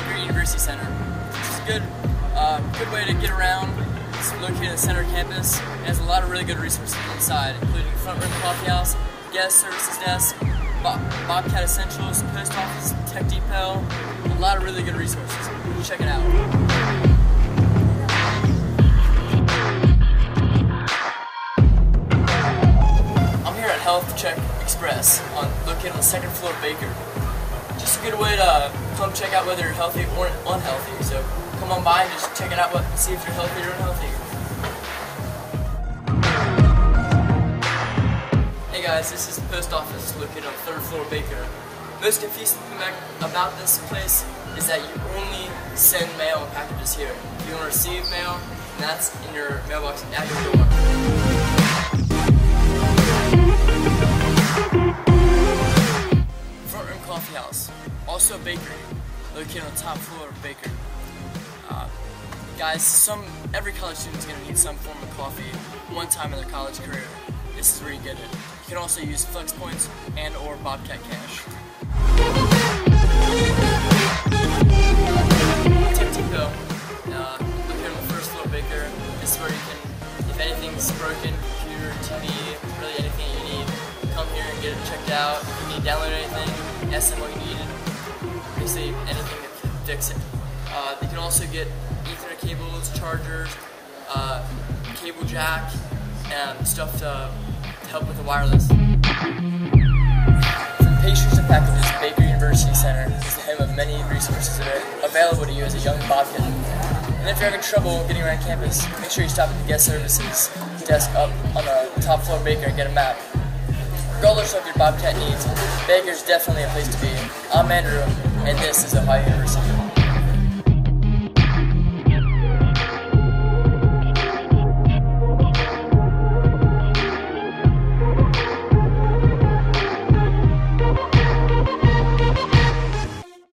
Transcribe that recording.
Baker University Center. which is a good, uh, good way to get around. It's located in the center campus. It has a lot of really good resources inside, including front room coffee house, guest services desk, Bobcat Essentials, post office, tech depot, a lot of really good resources. Check it out. I'm here at Health Check Express, on, located on the second floor of Baker. Just a good way to come check out whether you're healthy or unhealthy. So come on by and just check it out, and see if you're healthy or unhealthy. Hey guys, this is the post office located on third floor Baker. Most confusing thing about this place is that you only send mail and packages here. You don't receive mail, and that's in your mailbox at your door. Also a bakery located on top floor of Baker. Uh, guys, some every college student is going to need some form of coffee one time in their college career. This is where you get it. You can also use Flex Points and or Bobcat Cash. Tech Depot, uh, located on the first floor Baker. This is where you can, if anything's broken, computer, TV, checked out. If you need to download anything, ask them what you need basically anything to fix it. Uh, they can also get Ethernet cables, chargers, uh, cable jack, and stuff to, to help with the wireless. From pastries and packages, Baker University Center is the home of many resources that are available to you as a young Bobcat. And if you're having trouble getting around campus, make sure you stop at the guest services desk up on the top floor Baker and get a map. Regardless of your Bobcat needs, Baker's definitely a place to be. I'm Andrew, and this is Ohio University.